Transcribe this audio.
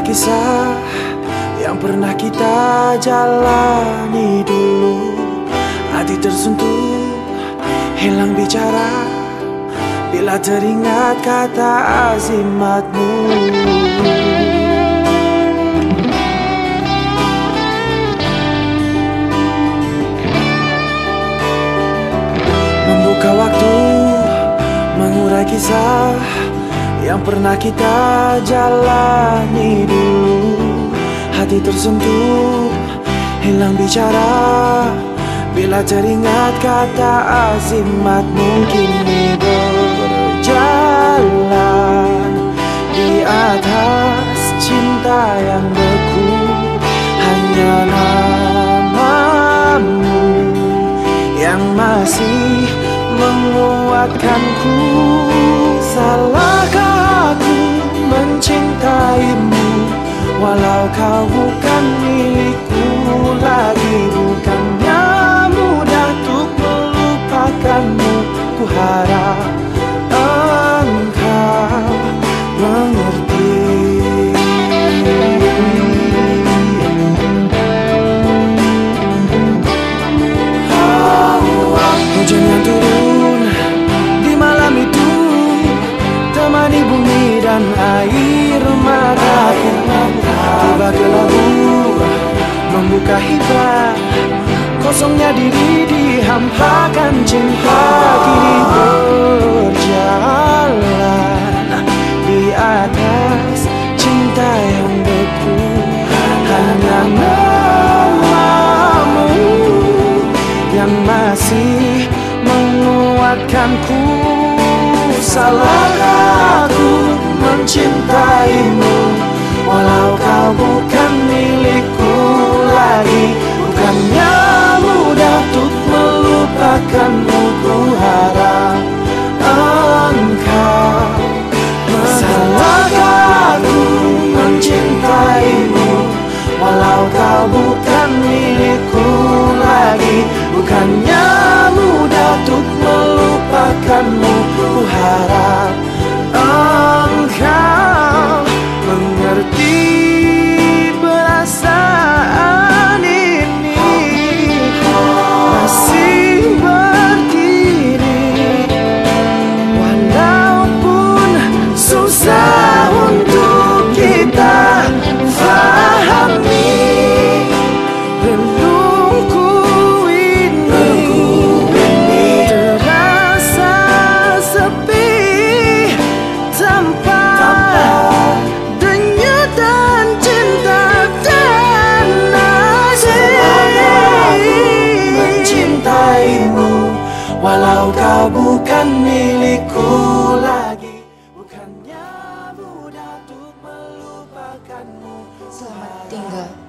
kisah yang pernah kita jalani dulu. Hati tersentuh, hilang bicara Bila teringat kata azimatmu. Membuka waktu, mengurai kisah yang pernah kita jalani dulu. Hati tersentuh, hilang bicara. Bila teringat kata azimat mungkin berjalan Di atas cinta yang beku. Hanya namamu yang masih menguatkanku. Salahkah mencintaimu Walau kau bukan milikku lagi membuka hibah Kosongnya diri dihampakan cinta. Kini berjalan di atas cinta yang beku. Hanya namamu yang masih menguatkanku Salahkah aku mencintaimu Walau kau bukan milikku lagi. Bukannya mudah untuk melupakanmu Ku harap engkau Salahkah aku mencintaimu. Walau kau bukan milikku lagi Bukannya mudah untuk melupakanmu Walau kau bukan milikku lagi Bukannya mudah untuk melupakanmu. Selamat tinggal.